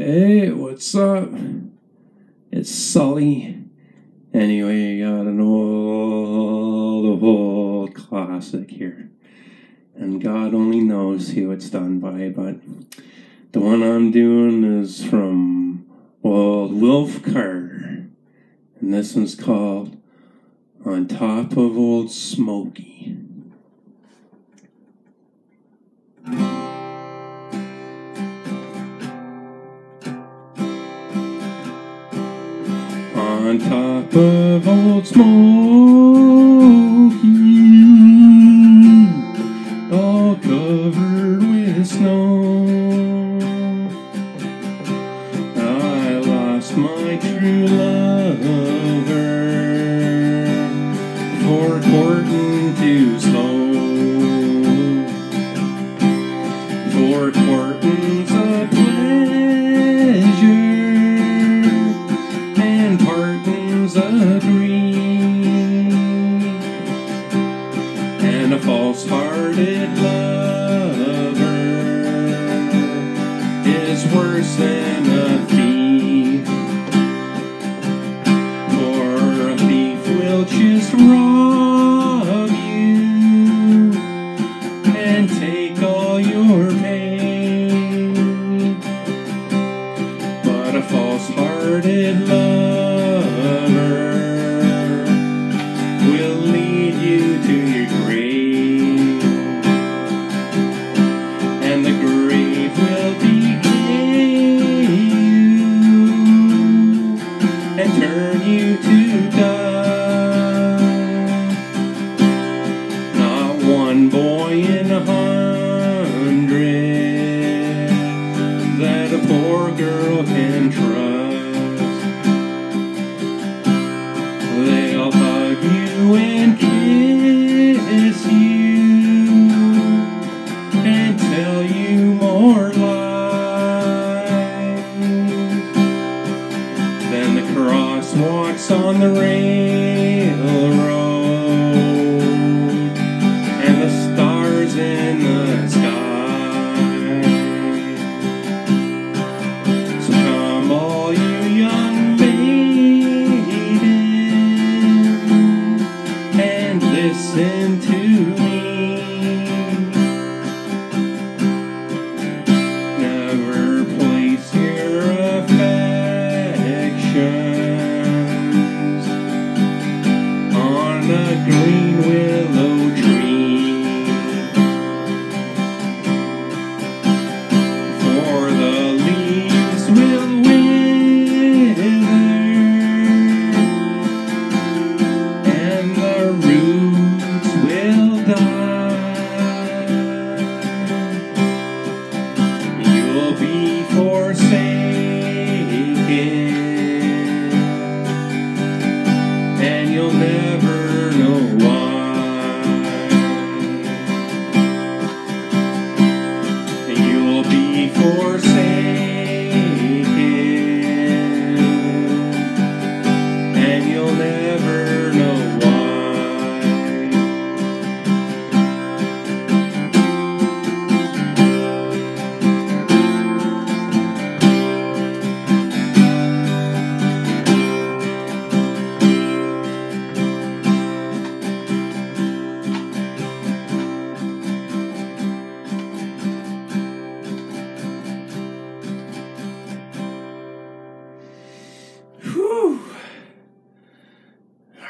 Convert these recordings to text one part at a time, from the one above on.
Hey, what's up? It's Sully. Anyway, got an old, old classic here. And God only knows who it's done by, but the one I'm doing is from old Wilf Carter. And this one's called On Top of Old Smoky. On top of old Smoky, all covered with snow. I lost my true lover for courting too slow. For courting's false-hearted lover is worse than a thief. For a thief will just rob the railroad and the stars in the sky. So come all you young maidens and listen to me. Will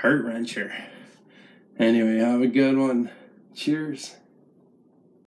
Heart wrencher. Anyway, have a good one. Cheers.